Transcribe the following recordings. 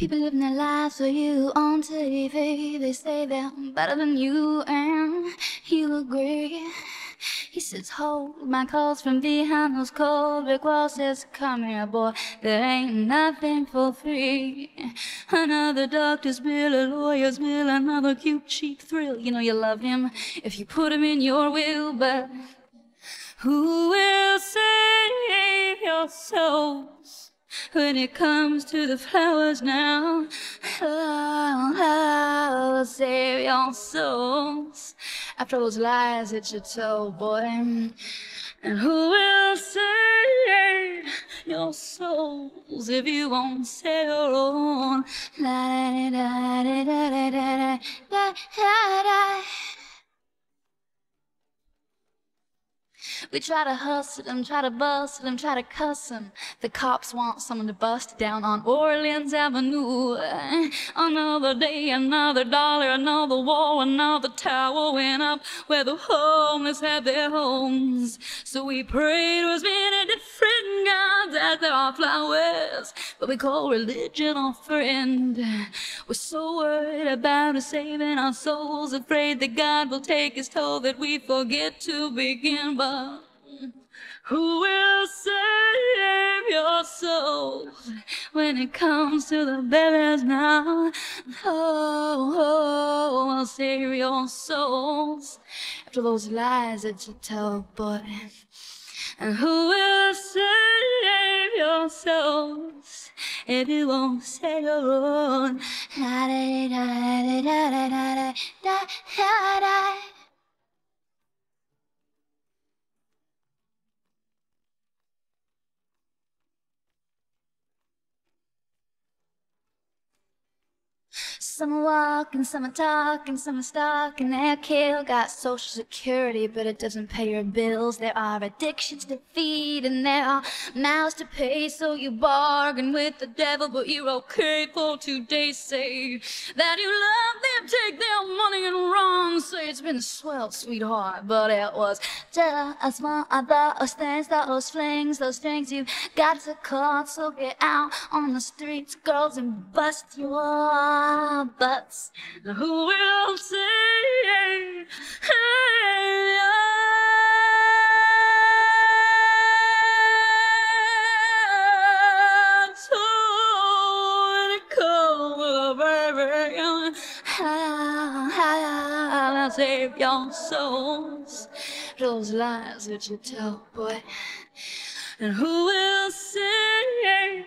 People living their lives for you on TV. They say they're better than you, and you agree. He says, hold my calls from behind those cold brick walls. Says, come here, boy, there ain't nothing for free. Another doctor's bill, a lawyer's bill, another cute, cheap thrill. You know you love him if you put him in your will, but who will save your souls? When it comes to the flowers now, oh, oh, save your souls after those lies that you told, boy. And who will save your souls if you won't say your own? We try to hustle them, try to bustle them, try to cuss them. The cops want someone to bust down on Orleans Avenue. Another day, another dollar, another war, another tower went up where the homeless had their homes. So we prayed was many different gods as there are flowers, but we call religion our friend. We're so worried about saving our souls, afraid that God will take his toll, that we forget to begin. But who will save your soul when it comes to the babies now? Oh, oh, I'll save your souls after those lies that you tell, boy. And who will save your souls if you won't say your own? Da da da da da da da da da. Some are walking, some are talking, some are stalking their kill. Got social security, but it doesn't pay your bills. There are addictions to feed, and there are mouths to pay. So you bargain with the devil, but you're okay for two days. Say that you love them, take their money and wrong. Say it's been swell, sweetheart, but it was just one of those things, those flings, those things you got to cut. So get out on the streets, girls, and bust your butts. Who will say? Save your souls, those lies that you tell, boy. And who will say?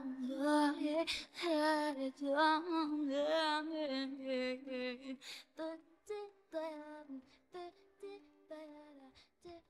i'm Yeah.